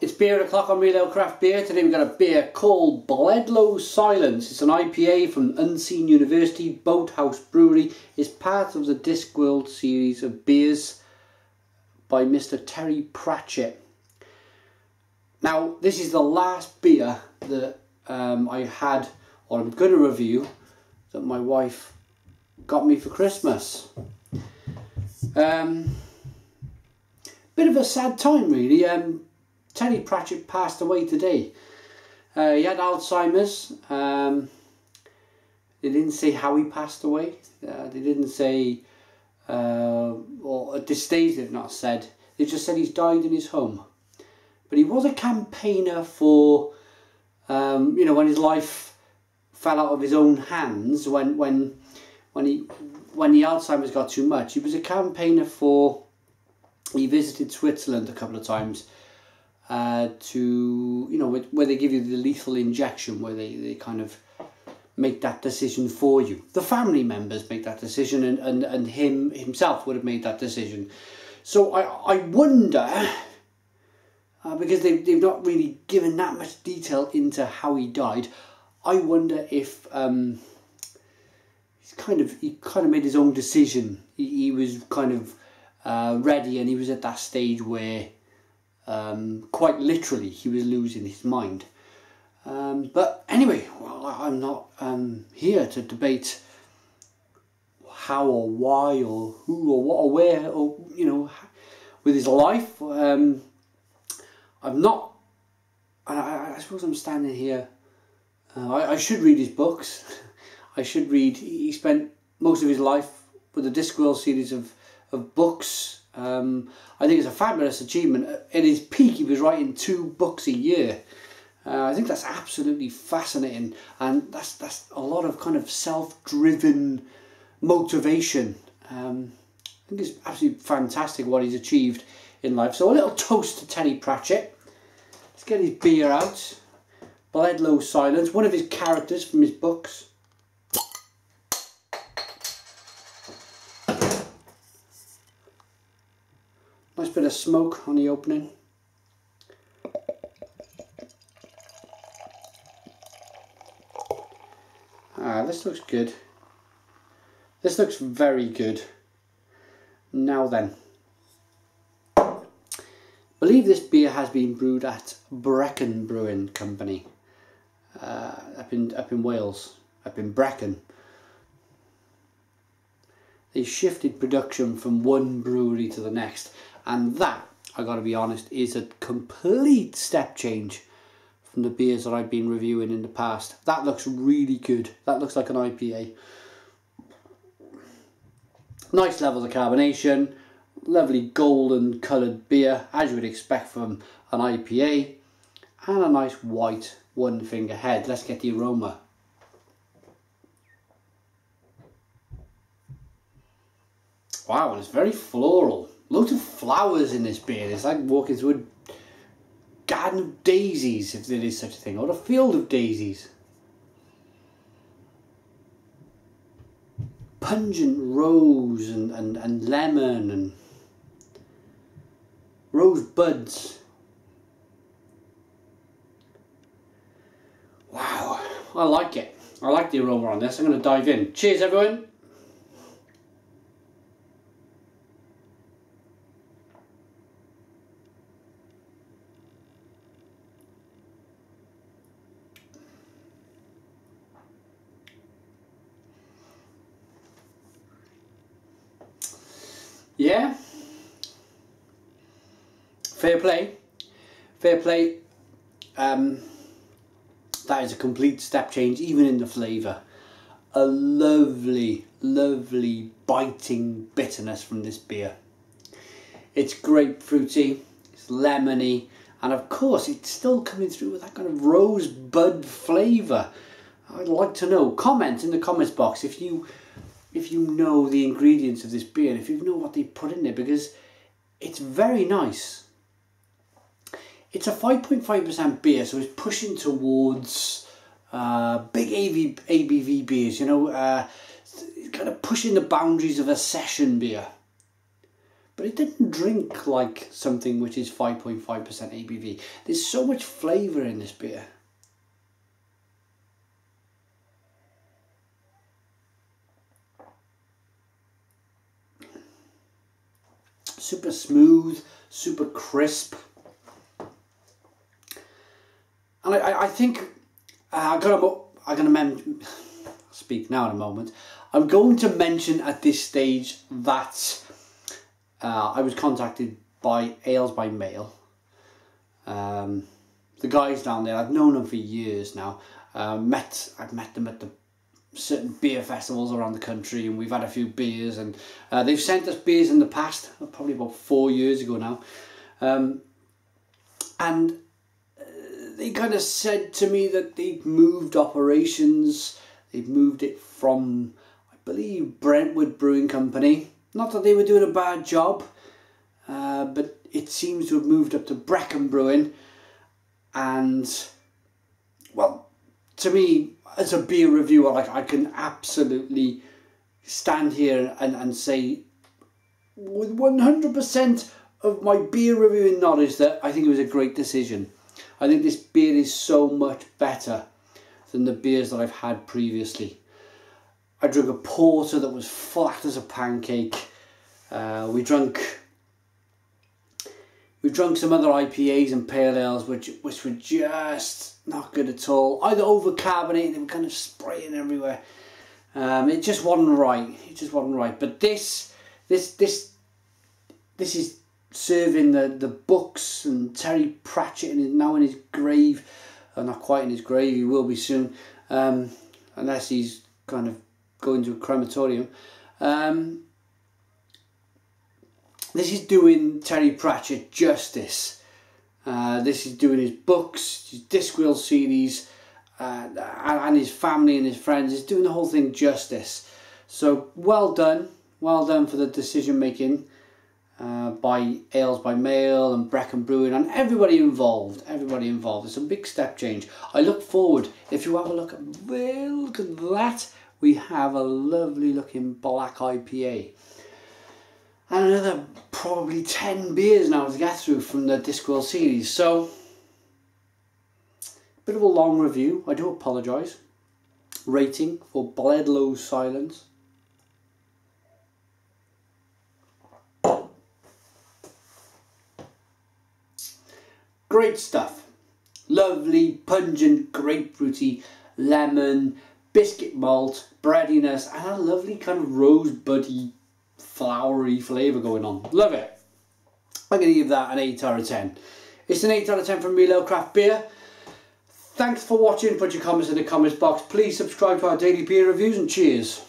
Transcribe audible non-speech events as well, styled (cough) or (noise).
It's beer o'clock on Real Ale Craft Beer. Today we've got a beer called Bledlow Silence. It's an IPA from Unseen University Boathouse Brewery. It's part of the Discworld series of beers by Mr. Terry Pratchett. Now, this is the last beer that um, I had, or I'm going to review, that my wife got me for Christmas. Um, bit of a sad time, really. Um, Terry Pratchett passed away today. Uh, he had Alzheimer's. Um, they didn't say how he passed away. Uh, they didn't say, uh, or at this stage they've not said. They just said he's died in his home. But he was a campaigner for, um, you know, when his life fell out of his own hands, when when when he when the Alzheimer's got too much. He was a campaigner for. He visited Switzerland a couple of times uh, to you know where they give you the lethal injection where they, they kind of make that decision for you. The family members make that decision and, and, and him himself would have made that decision. So I, I wonder uh, because they, they've not really given that much detail into how he died I wonder if um, he's kind of he kind of made his own decision. He, he was kind of uh, ready and he was at that stage where um, quite literally, he was losing his mind. Um, but anyway, well, I'm not um, here to debate how or why or who or what or where or you know with his life. Um, I'm not. I, I suppose I'm standing here. Uh, I, I should read his books. (laughs) I should read. He spent most of his life with the Discworld series of of books um, I think it's a fabulous achievement. At his peak, he was writing two books a year. Uh, I think that's absolutely fascinating, and that's that's a lot of kind of self-driven motivation. Um, I think it's absolutely fantastic what he's achieved in life. So a little toast to Terry Pratchett. Let's get his beer out. Bledlow Silence, one of his characters from his books. Nice bit of smoke on the opening. Ah, this looks good. This looks very good. Now then. Believe this beer has been brewed at Brecon Brewing Company. Uh, up in up in Wales, up in Brecon. They shifted production from one brewery to the next and that, I gotta be honest, is a complete step change from the beers that I've been reviewing in the past. That looks really good. That looks like an IPA. Nice levels of carbonation, lovely golden coloured beer, as you would expect from an IPA, and a nice white one finger head. Let's get the aroma. Wow, it's very floral. Loads of flowers in this beer. It's like walking through a garden of daisies, if there is such a thing, or a field of daisies. Pungent rose and, and, and lemon and rose buds. Wow, I like it. I like the aroma on this. I'm going to dive in. Cheers, everyone. Yeah. Fair play. Fair play. Um, that is a complete step change, even in the flavour. A lovely, lovely biting bitterness from this beer. It's grapefruity, it's lemony, and of course it's still coming through with that kind of rosebud flavour. I'd like to know. Comment in the comments box if you if you know the ingredients of this beer, if you know what they put in there, because it's very nice. It's a 5.5% beer, so it's pushing towards uh, big AV, ABV beers, you know, uh, kind of pushing the boundaries of a session beer. but it didn't drink like something which is 5.5% ABV. There's so much flavour in this beer. Super smooth, super crisp. And I, I think uh, I'm gonna I'm gonna mention speak now in a moment. I'm going to mention at this stage that uh, I was contacted by Ales by Mail. Um, the guys down there, I've known them for years now. Uh, met I've met them at the certain beer festivals around the country, and we've had a few beers, and uh, they've sent us beers in the past, probably about four years ago now. Um, and uh, they kind of said to me that they've moved operations, they've moved it from, I believe, Brentwood Brewing Company. Not that they were doing a bad job, uh, but it seems to have moved up to Brecon Brewing. And, well, to me, as a beer reviewer, like I can absolutely stand here and, and say with 100% of my beer reviewing knowledge that I think it was a great decision. I think this beer is so much better than the beers that I've had previously. I drank a porter that was flat as a pancake. Uh, we drank we drunk some other IPAs and pale ales which which were just not good at all. Either over carbonated, they were kind of spraying everywhere. Um, it just wasn't right. It just wasn't right. But this this this this is serving the, the books and Terry Pratchett and is now in his grave. Uh, not quite in his grave, he will be soon. Um, unless he's kind of going to a crematorium. Um, this is doing Terry Pratchett justice. Uh, this is doing his books, his Discworld series, uh, and his family and his friends. It's doing the whole thing justice. So well done, well done for the decision making uh, by Ales by Mail and Brecon Brewing and everybody involved. Everybody involved. It's a big step change. I look forward. If you have a look look at that. We have a lovely looking black IPA and another probably 10 beers now to get through from the Discworld series. So, bit of a long review, I do apologise. Rating for Bledlow's Silence. Great stuff. Lovely, pungent, grapefruity, lemon, biscuit malt, breadiness, and a lovely kind of rosebuddy flowery flavour going on. Love it. I'm going to give that an 8 out of 10. It's an 8 out of 10 from Ale Craft Beer. Thanks for watching. Put your comments in the comments box. Please subscribe to our daily beer reviews and cheers.